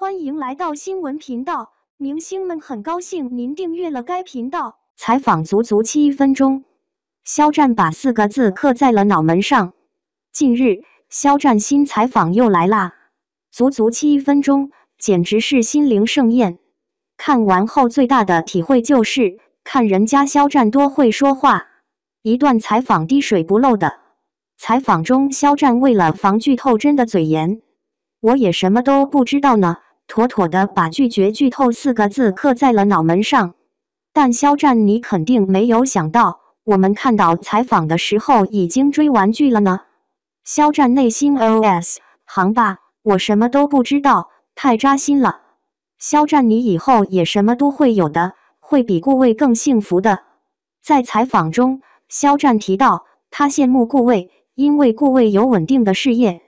欢迎来到新闻频道，明星们很高兴您订阅了该频道。采访足足七分钟，肖战把四个字刻在了脑门上。近日，肖战新采访又来啦，足足七分钟，简直是心灵盛宴。看完后最大的体会就是，看人家肖战多会说话。一段采访滴水不漏的。采访中，肖战为了防剧透，真的嘴严。我也什么都不知道呢，妥妥的把拒绝剧透四个字刻在了脑门上。但肖战，你肯定没有想到，我们看到采访的时候已经追完剧了呢。肖战内心 OS：行吧，我什么都不知道，太扎心了。肖战，你以后也什么都会有的，会比顾魏更幸福的。在采访中，肖战提到他羡慕顾魏。因为顾魏有稳定的事业，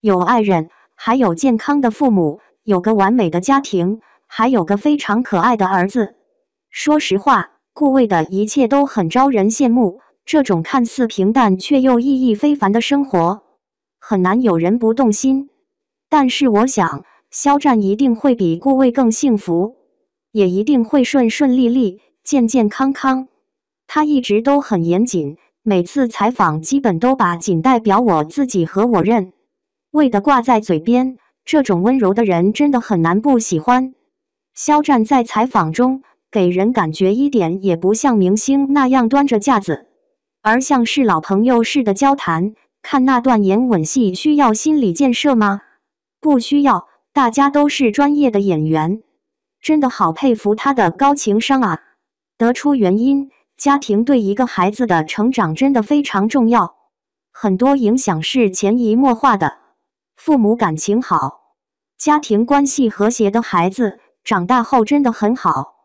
有爱人，还有健康的父母，有个完美的家庭，还有个非常可爱的儿子。说实话，顾魏的一切都很招人羡慕。这种看似平淡却又意义非凡的生活，很难有人不动心。但是，我想肖战一定会比顾魏更幸福，也一定会顺顺利利、健健康康。他一直都很严谨。每次采访基本都把仅代表我自己和我认为的挂在嘴边，这种温柔的人真的很难不喜欢。肖战在采访中给人感觉一点也不像明星那样端着架子，而像是老朋友似的交谈。看那段演吻戏需要心理建设吗？不需要，大家都是专业的演员，真的好佩服他的高情商啊！得出原因。家庭对一个孩子的成长真的非常重要，很多影响是潜移默化的。父母感情好，家庭关系和谐的孩子长大后真的很好。